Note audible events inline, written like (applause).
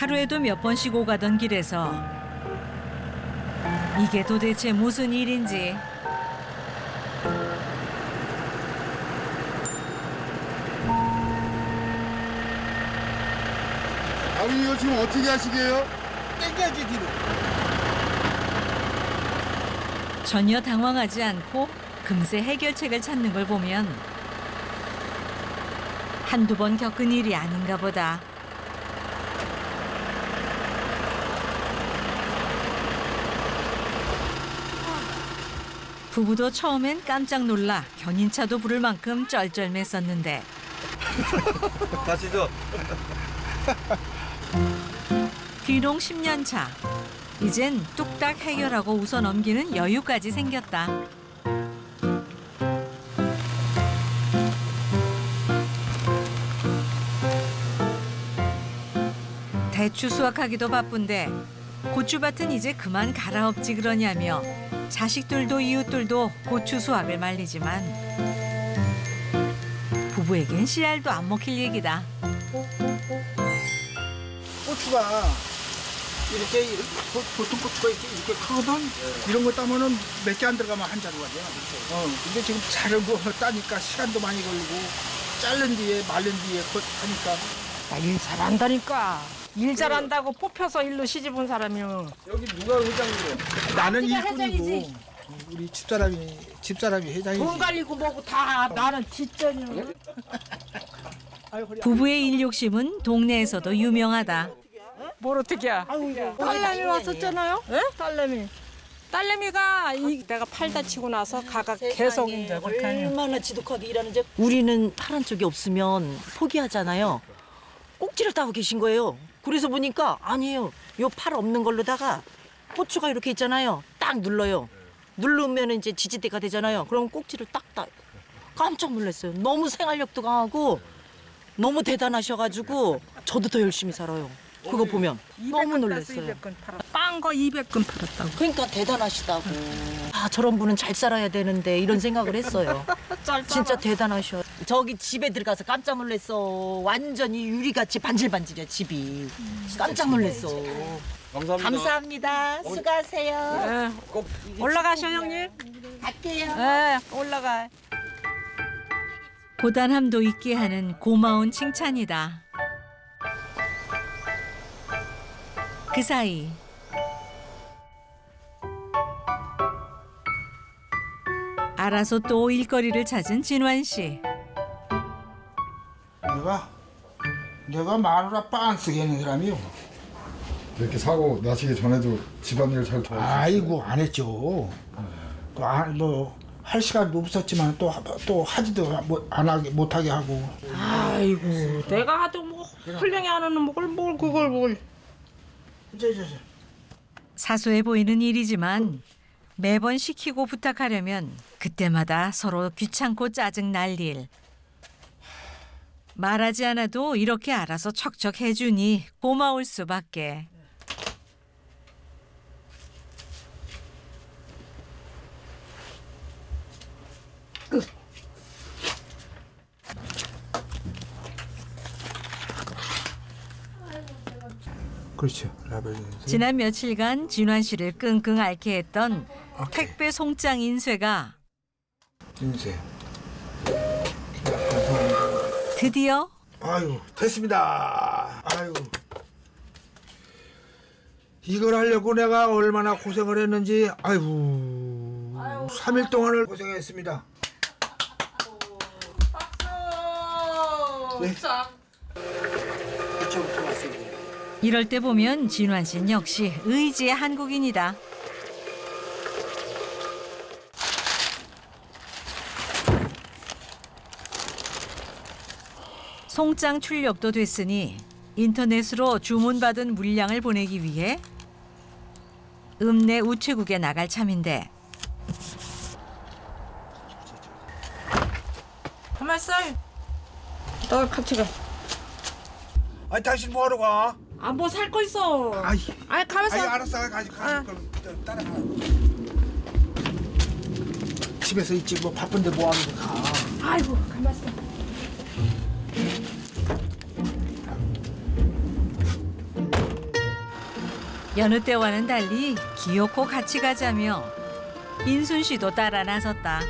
하루에도 몇 번씩 오가던 길에서 이게 도대체 무슨 일인지 아버님 이거 지금 어떻게 하시게요? 땡겨야지 뒤로. 전혀 당황하지 않고 금세 해결책을 찾는 걸 보면 한두 번 겪은 일이 아닌가 보다. 부부도 처음엔 깜짝 놀라 견인차도 부를 만큼 쩔쩔맸었는데 (laughs) 가시죠. 귀농 10년 차. 이젠 뚝딱 해결하고 웃어 넘기는 여유까지 생겼다. 대추 수확하기도 바쁜데 고추밭은 이제 그만 갈아엎지 그러냐며 자식들도 이웃들도 고추 수확을 말리지만 부부에겐 씨알도 안 먹힐 얘기다. 고추가 이렇게 보- 보통 고추가 이렇게 이렇게 크거든. 이런 거 따면은 몇 개 안 들어가면 한 자루가 돼. 어. 근데 지금 자르고 따니까 시간도 많이 걸리고 자른 뒤에 말른 뒤에 그 하니까 나 일 잘한다니까. 일 잘한다고 뽑혀서 일로 시집온 사람이요. 여기 누가 회장이래? 나는 네가 일꾼이고 회장이지. 어, 우리 집사람이 집사람이 회장이지. 돈 갈리고 뭐고 다 나는 뒷전이요. 아유, 허리 부부의 일 욕심은 동네에서도 유명하다. 뭘 어떻게 야 딸내미 왔었잖아요. 예? 딸내미. 딸내미가 이 내가 팔 다치고 나서 가가 계속 이제. 얼마나 지독하게 일하는지 우리는 파란 쪽이 없으면 포기하잖아요. 꼭지를 따고 계신 거예요. 그래서 보니까 아니에요. 요 팔 없는 걸로다가 고추가 이렇게 있잖아요. 딱 눌러요. 누르면 이제 지지대가 되잖아요. 그럼 꼭지를 딱 따. 깜짝 놀랐어요. 너무 생활력도 강하고 너무 대단하셔가지고 저도 더 열심히 살아요. 그거 보면 너무 놀랐어요. 200건 팔았. 딴거 200건 팔았다고. 그러니까 대단하시다고. 아 저런 분은 잘 살아야 되는데 이런 생각을 했어요. (laughs) 진짜 대단하셔. 저기 집에 들어가서 깜짝 놀랐어. 완전히 유리같이 반질반질이야 집이. 깜짝 놀랐어. 감사합니다. 감사합니다. 수고하세요. 예. 올라가셔 형님. 갈게요. 예, 올라가. 고단함도 있게 하는 고마운 칭찬이다. 그 사이 알아서 또 일거리를 찾은 진환 씨. 내가 내가 마누라 빤 쓰게 하는 사람이요. 이렇게 사고 나시기 전에도 집안일 잘 도와주시고 아이고 안 했죠. 뭐할 시간도 없었지만 또 또 하지도 못- 안 하게 못 하게 하고. 아이고, 내가 하도 뭐 훌륭히 안 하는 뭘, 뭘 그걸 뭘. 사소해 보이는 일이지만 매번 시키고 부탁하려면 그때마다 서로 귀찮고 짜증 날 일. 말하지 않아도 이렇게 알아서 척척 해주니 고마울 수밖에. 그렇죠. 지난 며칠간 진환 씨를 끙끙 앓게 했던. 택배 송장 인쇄가 인쇄. 드디어 아유 됐습니다. 아유 이걸 하려고 내가 얼마나 고생을 했는지 아이고 3일 동안을 고생했습니다. 네. 이쪽부터 왔습니다. 이럴 때 보면 진환 씨는 역시 의지의 한국인이다. 송장 출력도 됐으니 인터넷으로 주문받은 물량을 보내기 위해 읍내 우체국에 나갈 참인데 가만 있어. 너 같이 가. 아니 당신 뭐하러 가? 아, 뭐 살 거 있어. 아이, 아니, 가만 있어. 아이 알았어 가지 가지 아. 그럼 따라가. 집에서 있지 뭐 바쁜데 뭐 하는데 가. 아이고, 가만 있어. 여느 때와는 달리 기어코 같이 가자며 인순 씨도 따라 나섰다.